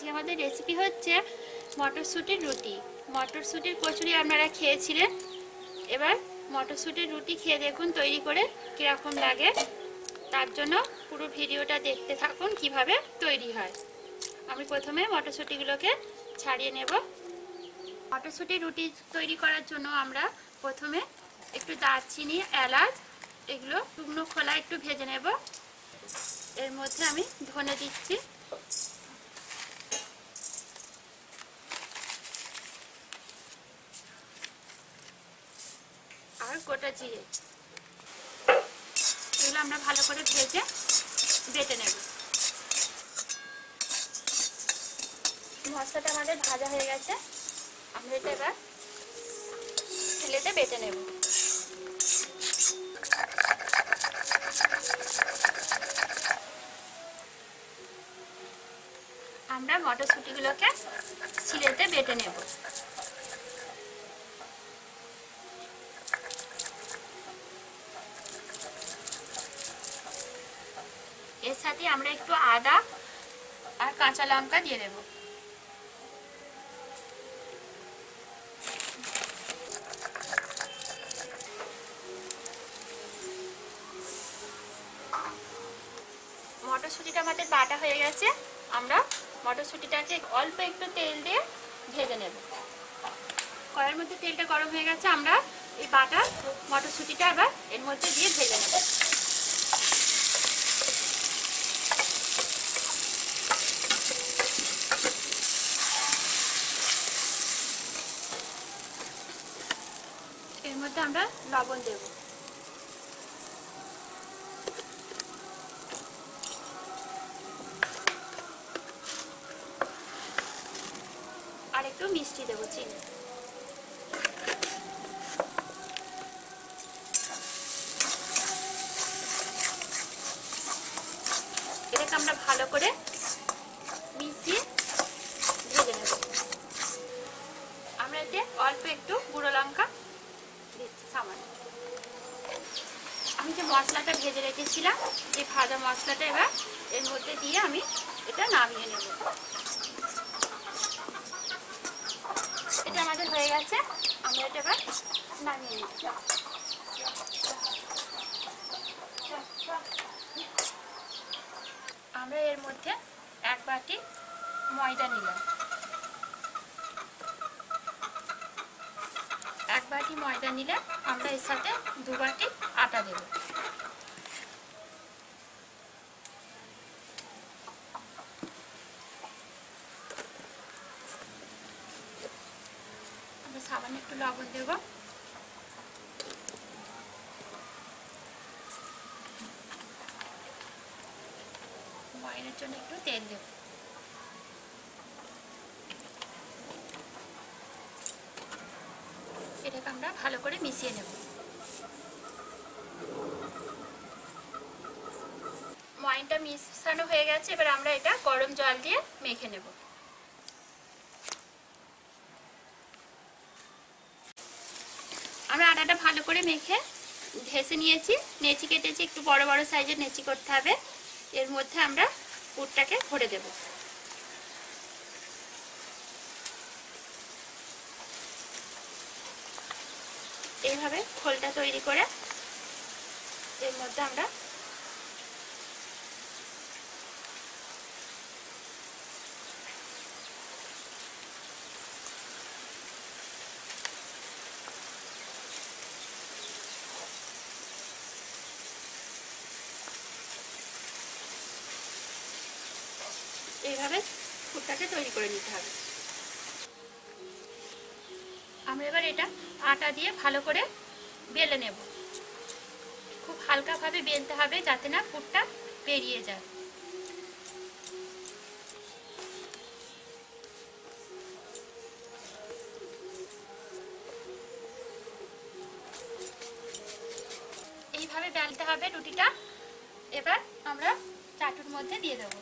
আজকে আমাদের রেসিপি হচ্ছে মটরশুঁটির রুটি। মটরশুঁটির কচুরি আপনারা খেয়েছিলেন? এবার মটরশুঁটির রুটি খেয়ে দেখুন তৈরি করে কীরকম লাগে। তার জন্য পুরো ভিডিওটা দেখতে থাকুন কীভাবে তৈরি হয়। আমি প্রথমে মটরশুঁটিগুলোকে ছাড়িয়ে নেব। মটরশুঁটির রুটি তৈরি করার জন্য আমরা প্রথমে একটু দারচিনি, এলাচ, এগুলো শুকনো খোলা একটু ভেজে নেব। এর মধ্যে আমি ধনে দিচ্ছি। গোটা জিরে। এগুলো আমরা ভালো করে ভেজে বেটে নেব। মশলাটা আমাদের ভাজা হয়ে গেছে। আমরা এটা এবার ছেলেতে বেটে নেব। আমরা মটরশুঁটিগুলোকে সিলেতে বেটে নেব। এর সাথে আমরা একটু আদা আর কাঁচা লঙ্কা দিয়ে দেব। মটরশুঁটিটা আমাদের বাটা হয়ে গেছে। আমরা মটরশুঁটিটাকে অল্প একটু তেল দিয়ে ভেজে নেব। কড়ার মধ্যে তেলটা গরম হয়ে গেছে, আমরা এই বাটা মটরশুঁটিটা আবার এর মধ্যে দিয়ে ভেজে নেব এর মধ্যে আমরা লবণ দেব। আর একটু মিষ্টি দেবো, চিনি। এটাকে আমরা ভালো করে মিশিয়ে ভেজে নেব। আমরা এতে অল্প একটু গুঁড়ো লঙ্কা আমি যে মশলাটা ভেজে রেখেছিলাম, যে ভাজা মশলাটা এবার এর মধ্যে দিয়ে আমি এটা নামিয়ে নেব। এটা আমাদের হয়ে গেছে, আমরা এটা এবার নামিয়ে নিচ্ছি আমরা এর মধ্যে এক বাটি ময়দা নিলাম এক বাটি ময়দা নিলে আমরা এর সাথে দু বাটি আটা দেব। আমরা একটু লবণ দেব। ময়নের জন্য একটু তেল দেব এটাকে আমরা ভালো করে মিশিয়ে নেব। ময়নটা মিশানো হয়ে গেছে, এবার আমরা এটা গরম জল দিয়ে মেখে নেব। আমরা আটাটা ভালো করে মেখে ঘেসে নিয়েছি। নেচি কেটেছি, একটু বড় বড় সাইজের নেচি করতে হবে। এর মধ্যে আমরা পুরটাকে ভরে দেবো। এইভাবে খোলটা তৈরি করে এর মধ্যে আমরা এইভাবে ফুটটাকে তৈরি করে নিতে হবে। আমরা এবার এটা আটা দিয়ে ভালো করে বেলে নেব। খুব হালকাভাবে বেলতে হবে যাতে না পুরটা বেরিয়ে যায়। এইভাবে বেলতে হবে রুটিটা। এবার আমরা চাটুর মধ্যে দিয়ে দেবো।